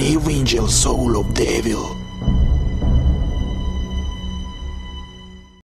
evangel soul of devil.